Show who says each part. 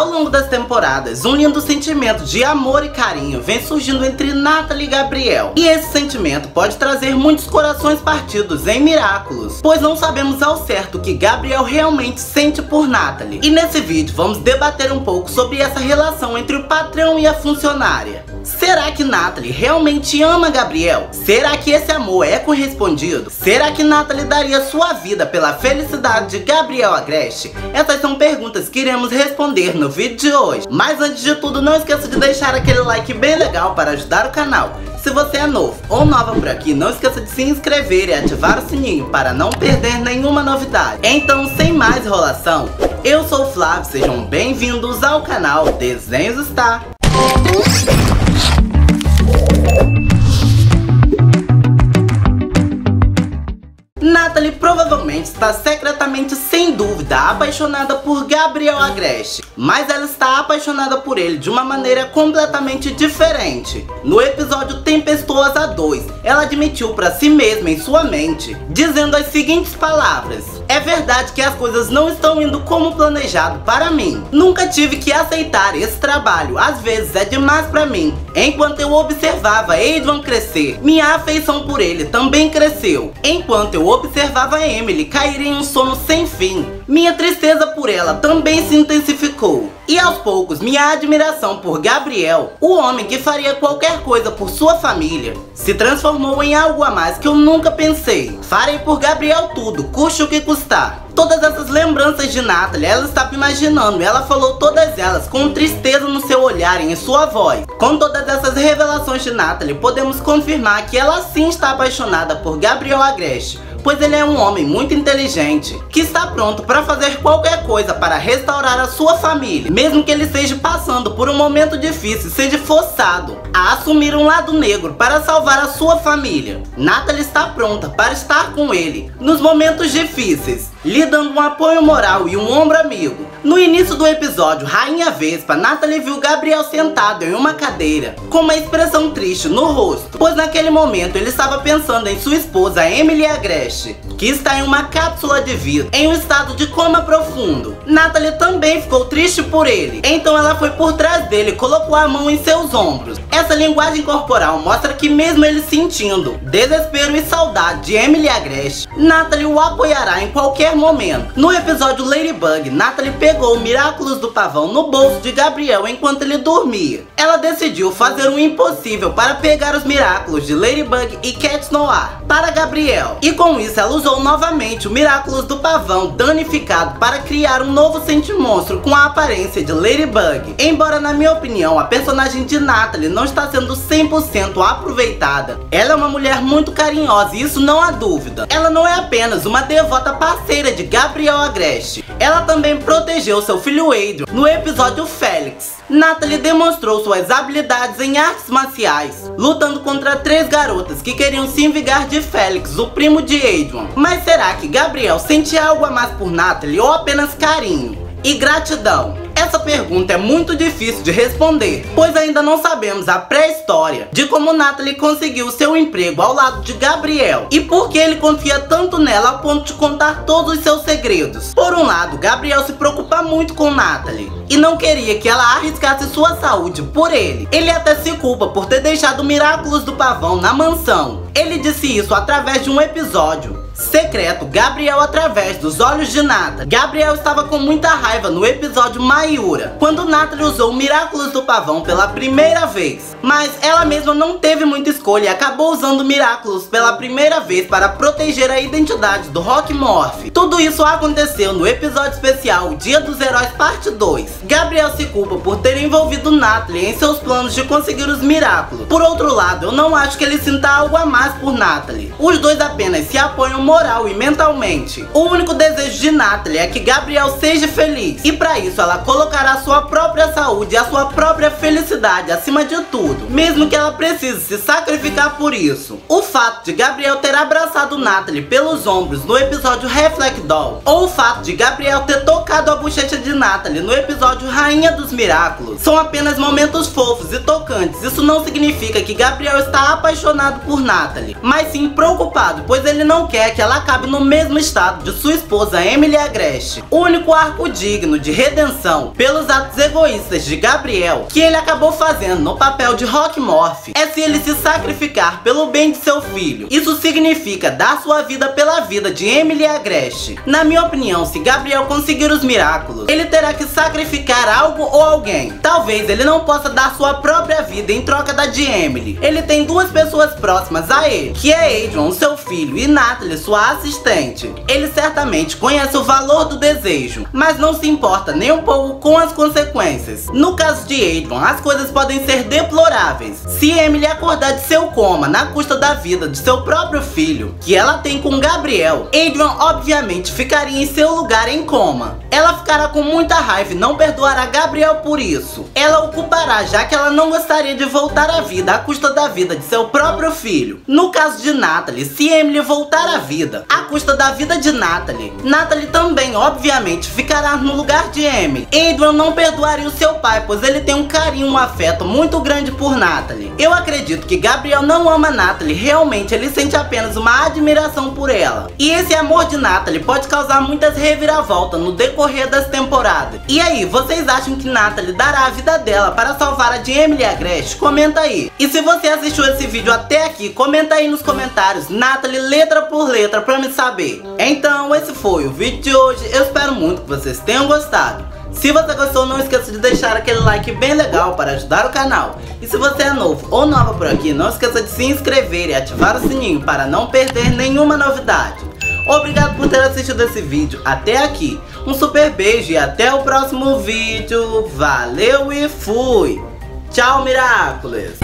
Speaker 1: Ao longo das temporadas, um lindo sentimento de amor e carinho vem surgindo entre Natalie e Gabriel. E esse sentimento pode trazer muitos corações partidos em Miraculous, pois não sabemos ao certo o que Gabriel realmente sente por Natalie. E nesse vídeo vamos debater um pouco sobre essa relação entre o patrão e a funcionária. Será que Natalie realmente ama Gabriel? Será que esse amor é correspondido? Será que Natalie daria sua vida pela felicidade de Gabriel Agreste? Essas são perguntas que iremos responder no vídeo de hoje. Mas antes de tudo, não esqueça de deixar aquele like bem legal para ajudar o canal. Se você é novo ou nova por aqui, não esqueça de se inscrever e ativar o sininho para não perder nenhuma novidade. Então, sem mais enrolação, eu sou o Flávio, sejam bem-vindos ao canal Desenhos Star. Natalie provavelmente está secretamente, sem dúvida, apaixonada por Gabriel Agreste. Mas ela está apaixonada por ele de uma maneira completamente diferente. No episódio Tempestuosa 2, ela admitiu para si mesma em sua mente, dizendo as seguintes palavras. É verdade que as coisas não estão indo como planejado para mim. Nunca tive que aceitar esse trabalho, às vezes é demais para mim. Enquanto eu observava Adrian crescer, minha afeição por ele também cresceu. Enquanto eu observava Emily cair em um sono sem fim, minha tristeza por ela também se intensificou. E aos poucos, minha admiração por Gabriel, o homem que faria qualquer coisa por sua família, se transformou em algo a mais que eu nunca pensei. Farei por Gabriel tudo, custe o que custar. Todas essas lembranças de Natalie, ela estava imaginando, ela falou todas elas com tristeza no seu olhar e em sua voz. Com todas essas revelações de Natalie, podemos confirmar que ela sim está apaixonada por Gabriel Agreste pois ele é um homem muito inteligente, que está pronto para fazer qualquer coisa para restaurar a sua família, mesmo que ele esteja passando por um momento difícil seja forçado a assumir um lado negro para salvar a sua família. Natalie está pronta para estar com ele nos momentos difíceis, lhe dando um apoio moral e um ombro amigo. No início do episódio Rainha Vespa, Natalie viu Gabriel sentado em uma cadeira, com uma expressão triste no rosto, pois naquele momento ele estava pensando em sua esposa Emily Agreste, que está em uma cápsula de vida, em um estado de coma profundo. Natalie também ficou triste por ele, então ela foi por trás dele e colocou a mão em seus ombros. Essa linguagem corporal mostra que mesmo ele sentindo desespero e saudade de Emily Agreste, Natalie o apoiará em qualquer momento. No episódio Ladybug, Natalie pegou o Miraculous do Pavão no bolso de Gabriel enquanto ele dormia. Ela decidiu fazer o impossível para pegar os Miraculous de Ladybug e Cat Noir para Gabriel. E com isso ela usou novamente o Miraculous do Pavão danificado para criar um novo Sentimonstro com a aparência de Ladybug. Embora na minha opinião a personagem de Natalie não está sendo 100% aproveitada. Ela é uma mulher muito carinhosa e isso não há dúvida. Ela não é apenas uma devota parceira de Gabriel Agreste. Ela também protegeu seu filho Adrian no episódio Félix. Natalie demonstrou suas habilidades em artes marciais, lutando contra três garotas que queriam se vingar de Félix, o primo de Adrian. Mas será que Gabriel sente algo a mais por Natalie ou apenas carinho? E gratidão? Essa pergunta é muito difícil de responder, pois ainda não sabemos a pré-história de como Natalie conseguiu seu emprego ao lado de Gabriel e por que ele confia tanto nela a ponto de contar todos os seus segredos. Por um lado, Gabriel se preocupa muito com Natalie e não queria que ela arriscasse sua saúde por ele. Ele até se culpa por ter deixado Miraculous do Pavão na mansão. Ele disse isso através de um episódio secreto Gabriel através dos olhos de Nata. Gabriel estava com muita raiva no episódio Mayura, quando Natalie usou Miraculous do Pavão pela primeira vez. Mas ela mesma não teve muita escolha e acabou usando Miraculous pela primeira vez para proteger a identidade do Rock Morph. Tudo isso aconteceu no episódio especial Dia dos Heróis Parte 2. Gabriel se culpa por ter envolvido Natalie em seus planos de conseguir os Miraculous. Por outro lado, eu não acho que ele sinta algo a mais por Natalie. Os dois apenas se apoiam moral e mentalmente. O único desejo de Natalie é que Gabriel seja feliz. E para isso ela colocará sua própria saúde e a sua própria felicidade acima de tudo. Mesmo que ela precise se sacrificar por isso. O fato de Gabriel ter abraçado Natalie pelos ombros no episódio Reflect Doll. Ou o fato de Gabriel ter tocado a bochecha de Natalie no episódio Rainha dos Miraculos. São apenas momentos fofos e tocantes. Isso não significa que Gabriel está apaixonado por Natalie. Mas sim preocupado, pois ele não quer que que ela acabe no mesmo estado de sua esposa Emily Agreste. O único arco digno de redenção pelos atos egoístas de Gabriel que ele acabou fazendo no papel de Rock Morph é se ele se sacrificar pelo bem de seu filho. Isso significa dar sua vida pela vida de Emily Agreste. Na minha opinião, se Gabriel conseguir os miraculos, ele terá que sacrificar algo ou alguém. Talvez ele não possa dar sua própria vida em troca da de Emily. Ele tem duas pessoas próximas a ele, que é Adrian, seu filho, e Natalie, sua assistente. Ele certamente conhece o valor do desejo, mas não se importa nem um pouco com as consequências. No caso de Adrian, as coisas podem ser deploráveis. Se Emily acordar de seu coma na custa da vida de seu próprio filho, que ela tem com Gabriel, Adrian obviamente ficaria em seu lugar em coma. Ela ficará com muita raiva e não perdoará Gabriel por isso. Ela o culpará já que ela não gostaria de voltar à vida à custa da vida de seu próprio filho. No caso de Natalie, se Emily voltar à vida à custa da vida de Natalie, Natalie também obviamente ficará no lugar de Emily. Adrian não perdoaria o seu pai, pois ele tem um carinho, um afeto muito grande por Natalie. Eu acredito que Gabriel não ama Natalie, realmente ele sente apenas uma admiração por ela. E esse amor de Natalie pode causar muitas reviravoltas no decorrer das temporadas. E aí, vocês acham que Natalie dará a vida dela para salvar a de Emily Agreste? Comenta aí. E se você assistiu esse vídeo até aqui, comenta aí nos comentários Natalie letra por letra pra me saber. Então, esse foi o vídeo de hoje. Eu espero muito que vocês tenham gostado. Se você gostou, não esqueça de deixar aquele like bem legal para ajudar o canal. E se você é novo ou nova por aqui, não esqueça de se inscrever e ativar o sininho para não perder nenhuma novidade. Obrigado por ter assistido esse vídeo até aqui. Um super beijo e até o próximo vídeo. Valeu e fui! Tchau, Miraculous!